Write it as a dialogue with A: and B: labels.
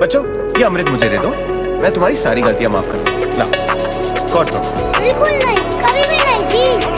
A: बच्चों, ये अमृत मुझे दे दो। मैं तुम्हारी सारी गलतियाँ माफ़ कर ला कौट दो
B: बिल्कुल नहीं, कभी भी नहीं, जी।